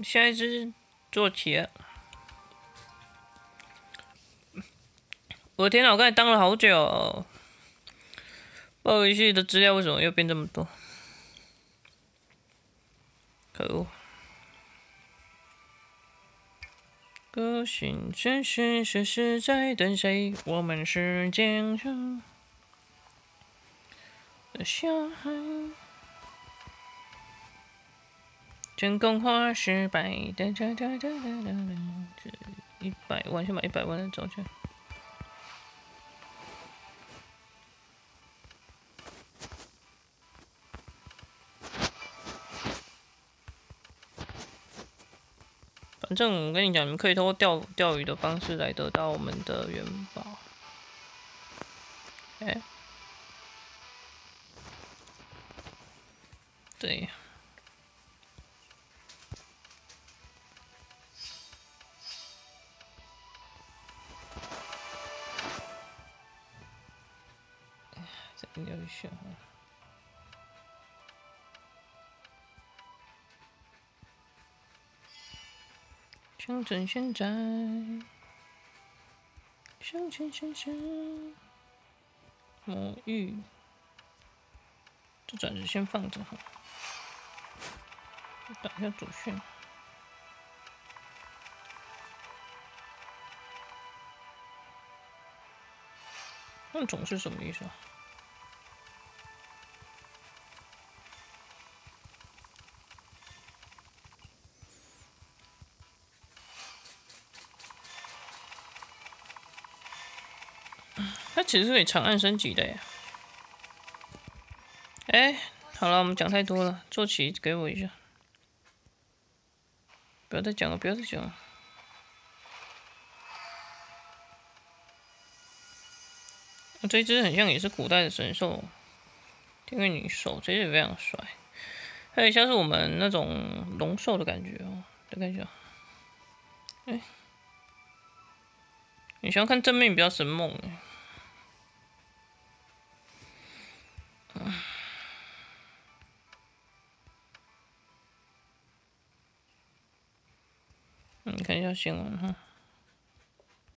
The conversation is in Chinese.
下一只坐起了。我的天哪！我刚才当了好久。报游戏的资料为什么又变这么多？可恶！个性真实实是在等谁？我们是坚强的小孩。成功或失败，哒哒哒哒哒哒哒。一百万，先把一百万的找去。反正我跟你讲，你们可以通过钓钓鱼的方式来得到我们的元宝。哎，对。再聊一下哈。像趁现在，像趁现在，魔芋，这暂时先放着哈，打一下主线。那种是什么意思啊？它其实可以长按升级的呀。哎，好了，我们讲太多了，坐骑给我一下。不要再讲了，不要再讲了。这只很像也是古代的神兽，天个女兽，这只非常帅。还有像是我们那种龙兽的感觉哦，再看一下。哎，你喜欢看正面比较神猛。你看一下新闻哈。